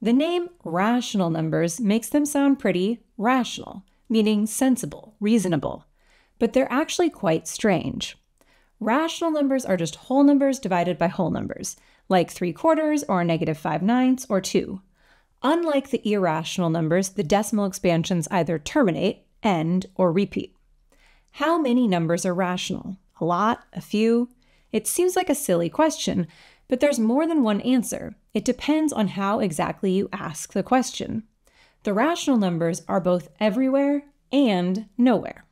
The name rational numbers makes them sound pretty rational, meaning sensible, reasonable, but they're actually quite strange. Rational numbers are just whole numbers divided by whole numbers, like 3 quarters or negative 5 ninths or 2. Unlike the irrational numbers, the decimal expansions either terminate, end, or repeat. How many numbers are rational? A lot? A few? It seems like a silly question, but there's more than one answer. It depends on how exactly you ask the question. The rational numbers are both everywhere and nowhere.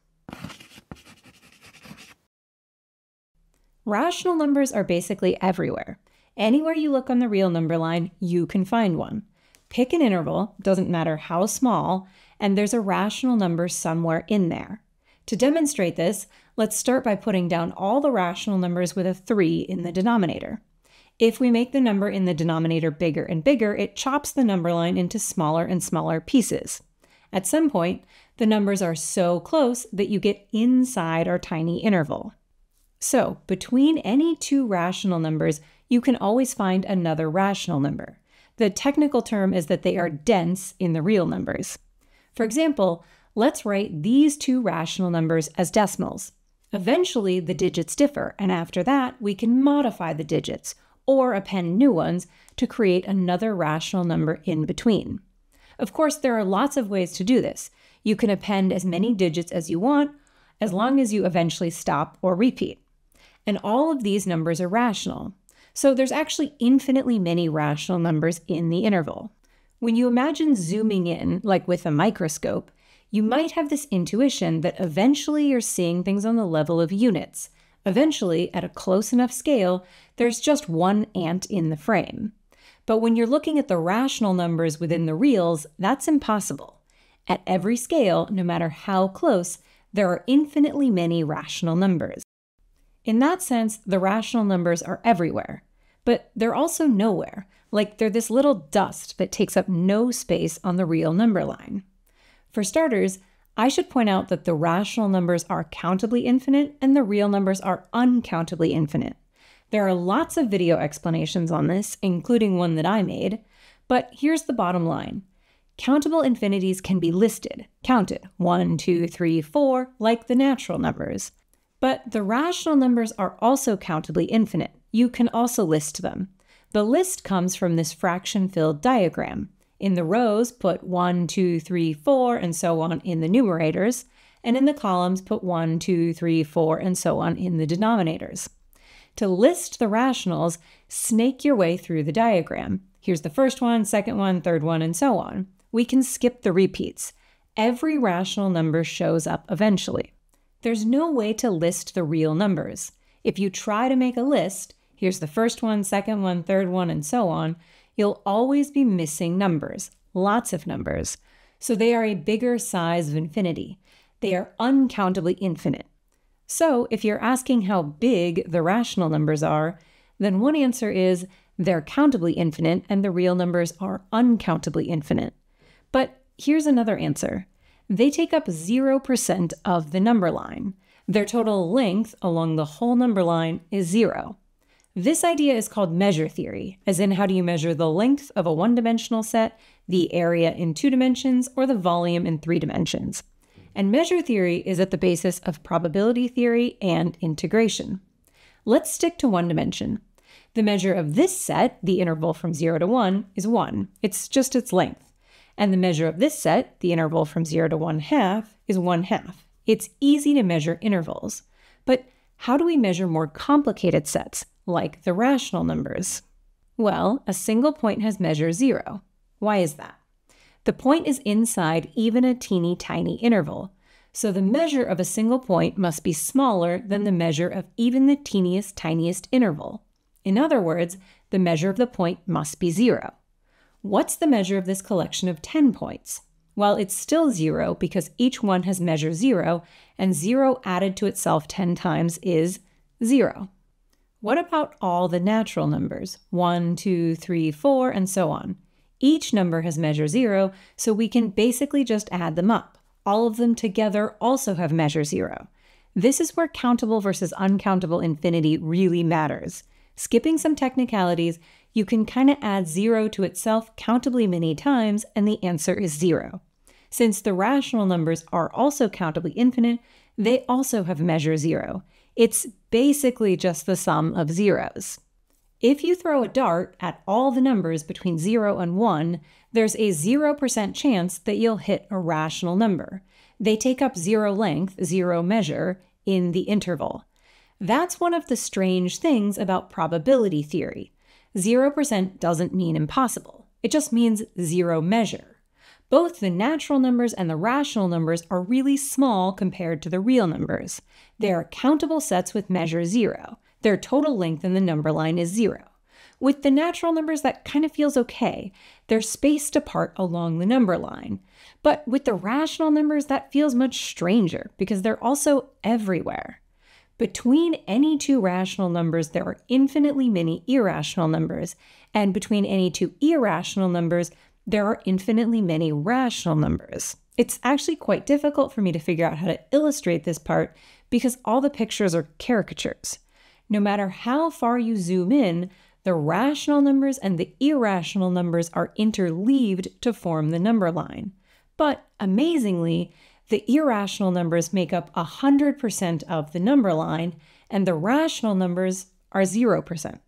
Rational numbers are basically everywhere. Anywhere you look on the real number line, you can find one. Pick an interval, doesn't matter how small, and there's a rational number somewhere in there. To demonstrate this, let's start by putting down all the rational numbers with a 3 in the denominator. If we make the number in the denominator bigger and bigger, it chops the number line into smaller and smaller pieces. At some point, the numbers are so close that you get inside our tiny interval. So, between any two rational numbers, you can always find another rational number. The technical term is that they are dense in the real numbers. For example, let's write these two rational numbers as decimals. Eventually, the digits differ, and after that, we can modify the digits, or append new ones to create another rational number in between. Of course, there are lots of ways to do this. You can append as many digits as you want, as long as you eventually stop or repeat. And all of these numbers are rational. So there's actually infinitely many rational numbers in the interval. When you imagine zooming in, like with a microscope, you might have this intuition that eventually you're seeing things on the level of units, Eventually, at a close enough scale, there's just one ant in the frame. But when you're looking at the rational numbers within the reals, that's impossible. At every scale, no matter how close, there are infinitely many rational numbers. In that sense, the rational numbers are everywhere, but they're also nowhere, like they're this little dust that takes up no space on the real number line. For starters, I should point out that the rational numbers are countably infinite and the real numbers are uncountably infinite. There are lots of video explanations on this, including one that I made, but here's the bottom line. Countable infinities can be listed, counted, 1, 2, 3, 4, like the natural numbers. But the rational numbers are also countably infinite. You can also list them. The list comes from this fraction filled diagram. In the rows, put 1, 2, 3, 4, and so on in the numerators, and in the columns, put 1, 2, 3, 4, and so on in the denominators. To list the rationals, snake your way through the diagram. Here's the first one, second one, third one, and so on. We can skip the repeats. Every rational number shows up eventually. There's no way to list the real numbers. If you try to make a list, here's the first one, second one, third one, and so on, you'll always be missing numbers, lots of numbers. So they are a bigger size of infinity. They are uncountably infinite. So if you're asking how big the rational numbers are, then one answer is they're countably infinite and the real numbers are uncountably infinite. But here's another answer. They take up 0% of the number line. Their total length along the whole number line is zero. This idea is called measure theory, as in how do you measure the length of a one dimensional set, the area in two dimensions, or the volume in three dimensions. And measure theory is at the basis of probability theory and integration. Let's stick to one dimension. The measure of this set, the interval from 0 to 1, is 1. It's just its length. And the measure of this set, the interval from 0 to 1 half, is 1 half. It's easy to measure intervals. But how do we measure more complicated sets, like the rational numbers? Well, a single point has measure zero. Why is that? The point is inside even a teeny tiny interval, so the measure of a single point must be smaller than the measure of even the teeniest tiniest interval. In other words, the measure of the point must be zero. What's the measure of this collection of 10 points? Well, it's still zero because each one has measure zero, and zero added to itself 10 times is zero. What about all the natural numbers? 1, 2, 3, 4, and so on. Each number has measure zero, so we can basically just add them up. All of them together also have measure zero. This is where countable versus uncountable infinity really matters. Skipping some technicalities, you can kind of add 0 to itself countably many times, and the answer is 0. Since the rational numbers are also countably infinite, they also have measure 0. It's basically just the sum of zeros. If you throw a dart at all the numbers between 0 and 1, there's a 0% chance that you'll hit a rational number. They take up zero length, zero measure, in the interval. That's one of the strange things about probability theory. 0% doesn't mean impossible, it just means zero measure. Both the natural numbers and the rational numbers are really small compared to the real numbers. They are countable sets with measure zero. Their total length in the number line is zero. With the natural numbers, that kind of feels okay. They're spaced apart along the number line. But with the rational numbers, that feels much stranger because they're also everywhere. Between any two rational numbers, there are infinitely many irrational numbers, and between any two irrational numbers, there are infinitely many rational numbers. It's actually quite difficult for me to figure out how to illustrate this part because all the pictures are caricatures. No matter how far you zoom in, the rational numbers and the irrational numbers are interleaved to form the number line. But amazingly, the irrational numbers make up 100% of the number line, and the rational numbers are 0%.